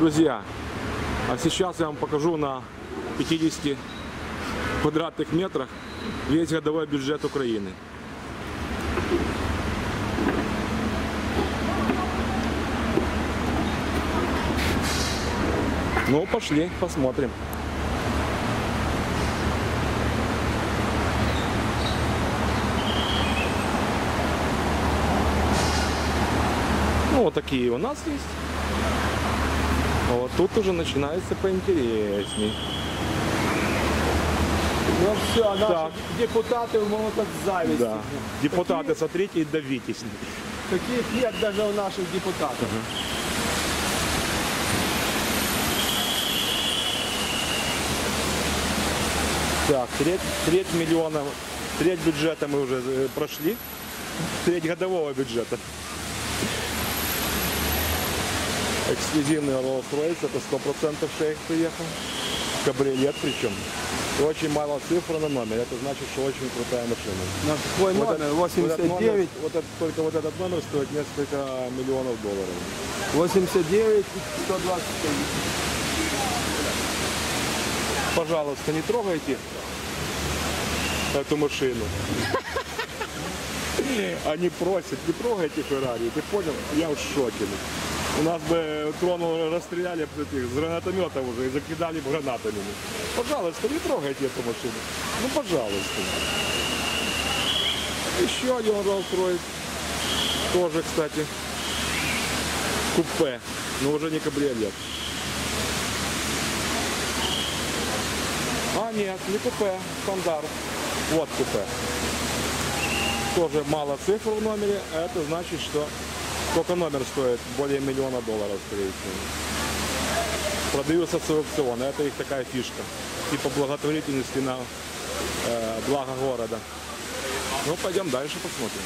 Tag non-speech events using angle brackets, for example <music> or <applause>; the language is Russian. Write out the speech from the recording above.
Друзья, а сейчас я вам покажу на 50 квадратных метрах весь годовой бюджет Украины. Ну, пошли, посмотрим. Ну, вот такие у нас есть. Тут уже начинается поинтересней. Ну все, наши Так. депутаты могут от зависти. Да. Депутаты, смотрите и давитесь. Таких нет даже у наших депутатов. Так, треть, треть миллиона, треть бюджета мы уже э, прошли. Треть годового бюджета. Эксклюзивный Rolls-Royce, это 100% шейх приехал. Кабриолет причем. И очень мало цифр на номер, это значит, что очень крутая машина. Наш твой Вот номер этот- вот этот 89, номер- вот этот- только вот этот номер стоит несколько миллионов долларов. 89, 125. Пожалуйста, не трогайте эту машину. <laughs> Они просят, не трогайте Феррари, ты понял? Я в шоке. У нас бы трону расстреляли б этих с гранатометов уже и закидали бы гранатами. Пожалуйста, не трогайте эту машину. Ну, пожалуйста. Еще один Rolls-Royce. Тоже, кстати, купе, но уже не кабриолет. А нет, не купе, стандарт. Вот купе. Тоже мало цифр в номере, а это значит, что сколько номер стоит? Более миллиона долларов, скорее всего. Продаются с аукциона, это их такая фишка. Типа благотворительности на э, благо города. Ну, пойдем дальше посмотрим.